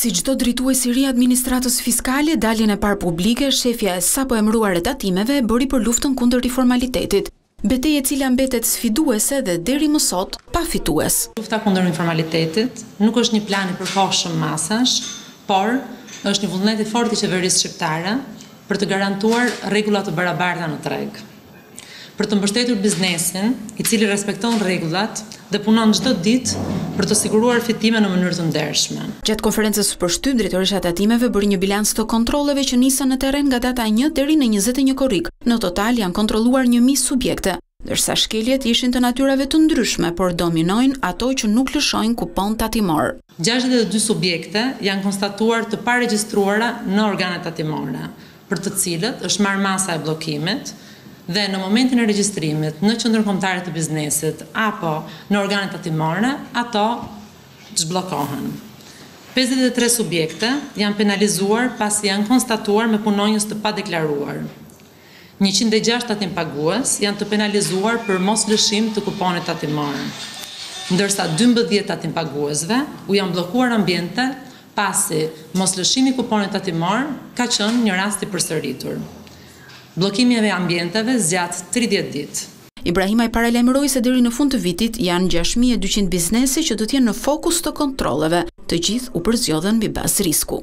Si çdo drejtues i ri administratës fiskale, daljen e parë publike, shefja e sapoemëruar e Tatimeve e bëri për luftën kundër informalitetit, betejë e cila mbetet sfiduese dhe deri më sot pa fitues. Lufta kundër informalitetit nuk është një plan i përkohshëm masash, por është një vullnet i fortë i qeverisë shqiptare për të garantuar rregulla të barabarta në treg. për të mbështetur biznesin, i cili respekton rregullat dhe punon çdo ditë për të siguruar fitime në mënyrë të ndershme. Gjatë konferencës për shtyp, Drejtoresha e Tatimeve bëri një bilanc të kontrolleve që nisën në terren nga data një deri në njëzet e një korrik. Në total janë kontrolluar një mijë subjekte, ndërsa shkeljet ishin të natyrave të ndryshme, por dominojnë ato që nuk lëshojnë kupon tatimor. Gjashtëdhjetë e dy subjekte janë konstatuar të paregjistruara në organet tatimore. për të cilat është marrë masa e bllokimit dhe në momentin e regjistrimit në Qendrën Kombëtare të Biznesit apo në organet tatimore, ato zhbllokohen. Pesëdhjetë e tre subjekte janë penalizuar pasi janë konstatuar me punonjës të padeklaruar. Njëqind e gjashtë tatimpagues janë të penalizuar për moslëshim të kuponit tatimor, ndërsa dymbëdhjetë tatimpaguesve u janë bllokuar ambiente pasi moslëshimi i kuponit tatimor ka qenë një rast i përsëritur bllokimi i ambienteve zgjat tridhjetë ditë. Ibrahimaj paralajmëroi se deri në fund të vitit janë gjashtë mijë e dyqind biznese që do të jenë në fokus të kontrolleve, të gjithë u përzgjodhën mbi bazë risku.